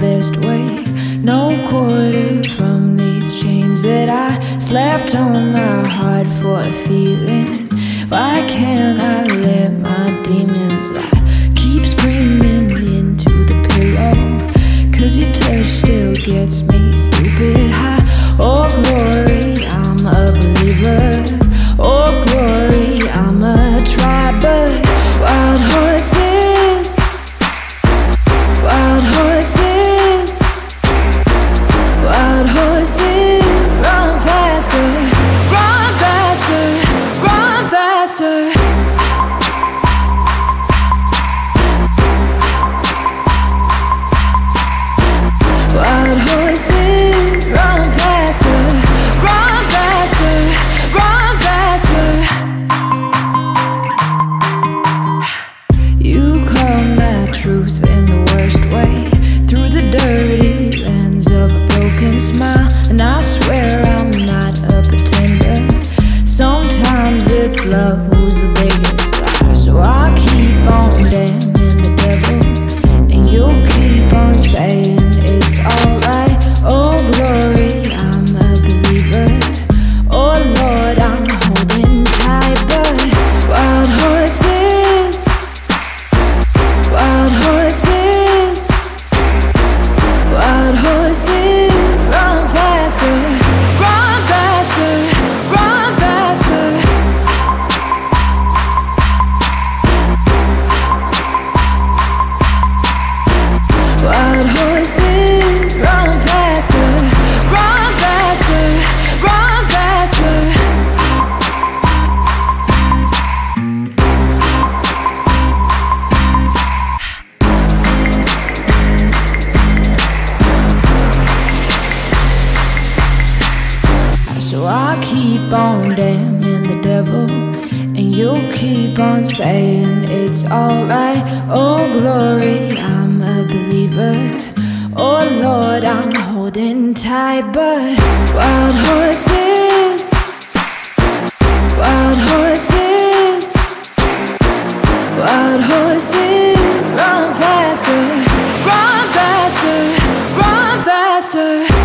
best way. No quarter from these chains that I slapped on my heart for a feeling. Why can't I? way. So I keep on damning the devil, and you keep on saying it's alright. Oh, glory, I'm a believer. Oh, Lord, I'm holding tight, but wild horses, wild horses, wild horses, run faster, run faster, run faster.